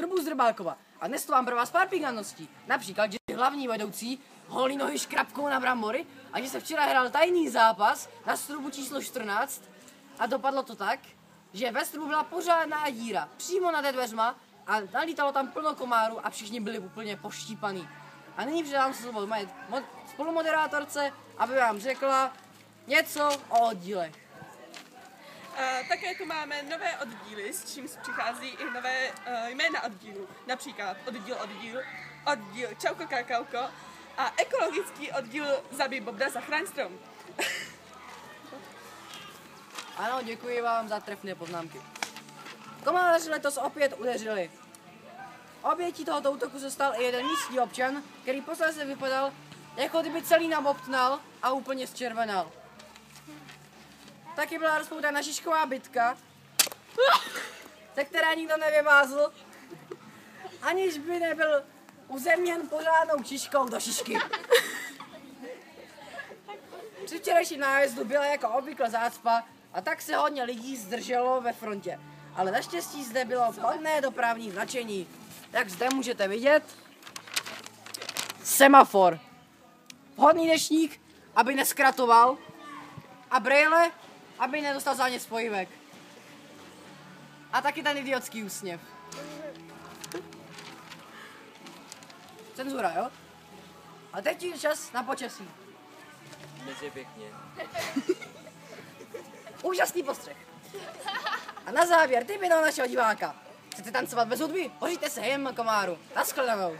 Drbu z. A dnes to mám pro vás pár pikantností. Například, že hlavní vedoucí holí nohy škrabkou na brambory a že se včera hrál tajný zápas na strubu číslo 14 a dopadlo to tak, že ve strubu byla pořádná díra přímo nad dveřma a nalítalo tam plno komárů a všichni byli úplně poštípaný. A nyní předám slovo moje mo- spolumoderátorce, aby vám řekla něco o oddílech. Také tu máme nové oddíly, s čím přichází i nové uh, jména oddílů. Například oddíl oddíl, oddíl Čauko Kakauko a ekologický oddíl Zabij Bobra zachraň strom. Ano, děkuji vám za trefné poznámky. Komáři letos opět udeřili. Obětí tohoto útoku se stal i jeden místní občan, který posledně vypadal, jako kdyby celý nabobtnal a úplně zčervenal. Taky byla rozpoutána šišková bytka, ze které nikdo nevymázl, aniž by nebyl uzemněn pořádnou šiškou do šišky. Při včerejším nájezdu byla jako obvykle zácpa a tak se hodně lidí zdrželo ve frontě. Ale naštěstí zde bylo plné dopravní značení. Jak zde můžete vidět, semafor. Vhodný dešník, aby neskratoval a brejle, aby nedostal zánět spojivek. A taky ten idiotský úsměv. Cenzura, jo? A teď je čas na počasí. Dnes je pěkně. Úžasný postřeh. A na závěr, ty do našeho diváka. Chcete tancovat bez hudby? Hoříte se jen komáru. Naschledanou.